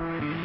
Mm-hmm.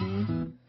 Mm-hmm.